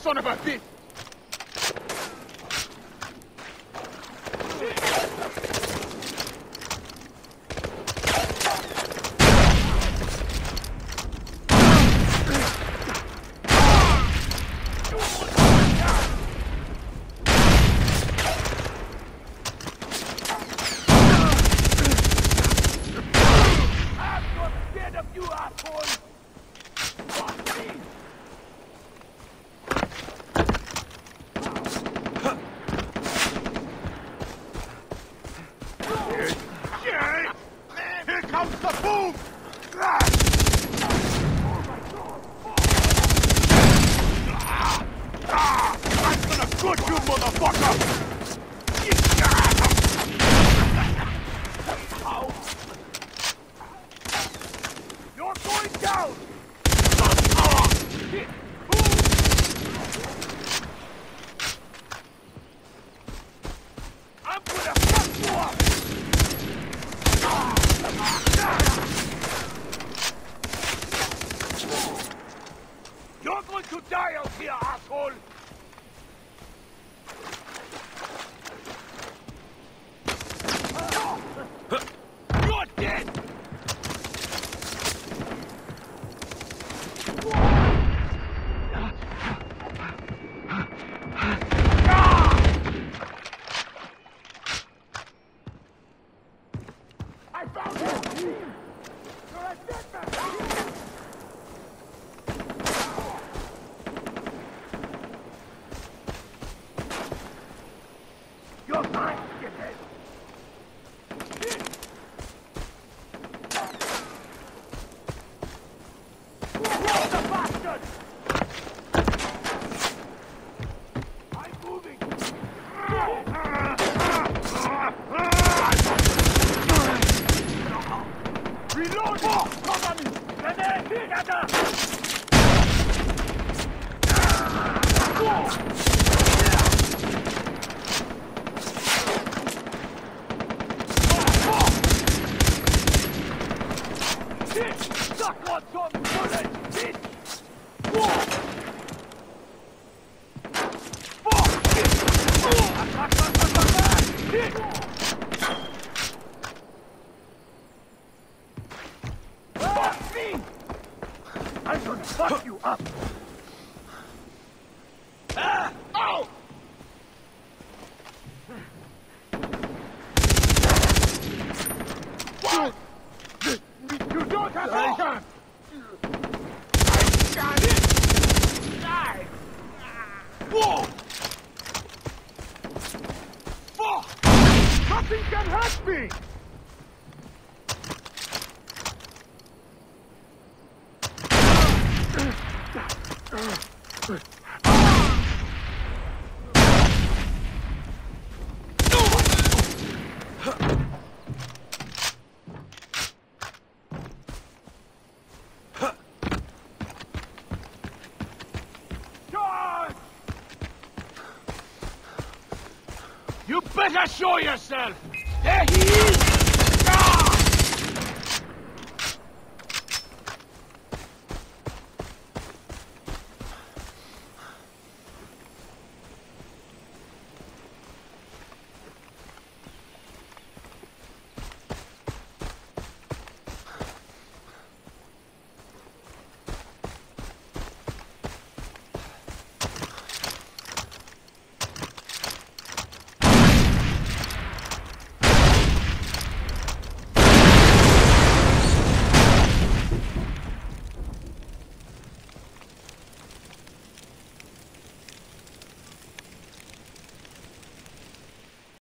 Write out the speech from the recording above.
son of a bitch! I'm not scared of you, asshole! Fuck me! Here comes the boom! I'm gonna good you, motherfucker! You're going down! I'm gonna fuck you up! You're going to die out here, asshole! You're dead! I found you! You're a dead man! You're mine, shithead! You're the bastard! I'm moving! Reload! Cover me! Grenade! Gather! Shit! Suck on some bullets, bitch! Gonna you up! Ah! Oh! What? You don't have any time! I got it! Die! Whoa! Fuck! Nothing can hurt me! You better show yourself!